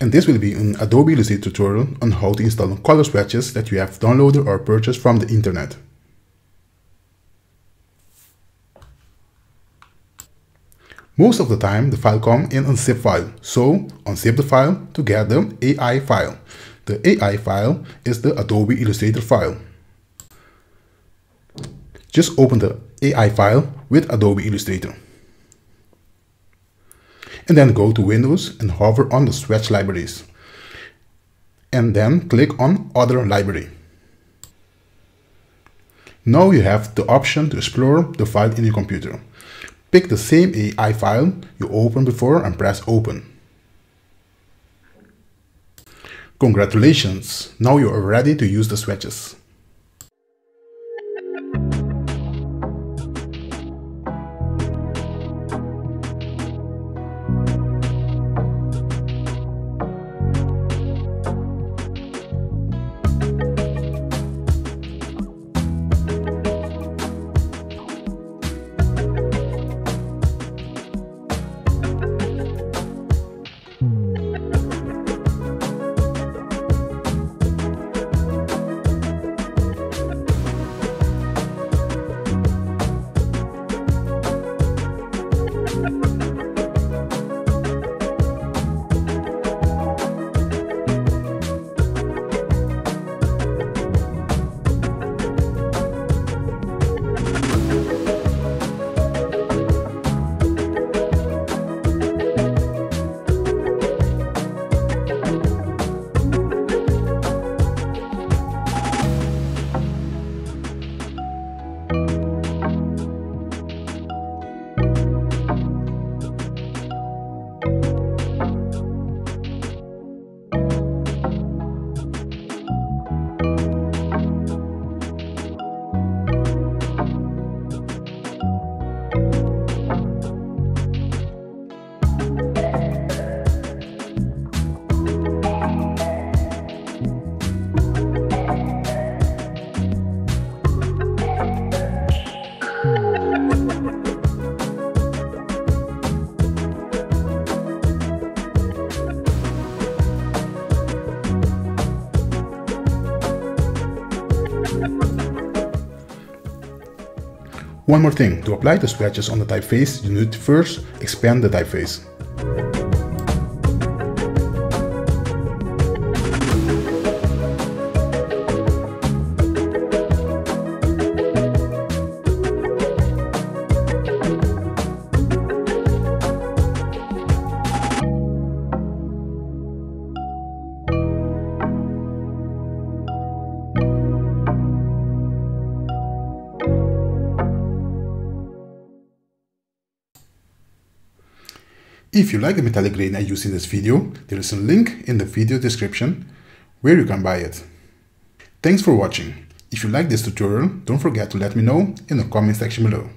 and this will be an Adobe Illustrator tutorial on how to install color swatches that you have downloaded or purchased from the internet. Most of the time the file comes in a zip file, so unzip the file to get the AI file. The AI file is the Adobe Illustrator file. Just open the AI file with Adobe Illustrator. And then go to Windows and hover on the Swatch libraries. And then click on Other Library. Now you have the option to explore the file in your computer. Pick the same AI file you opened before and press open. Congratulations, now you are ready to use the swatches. One more thing, to apply the swatches on the typeface, you need to first expand the typeface. If you like the metallic grain I use in this video, there is a link in the video description where you can buy it. Thanks for watching. If you like this tutorial, don't forget to let me know in the comment section below.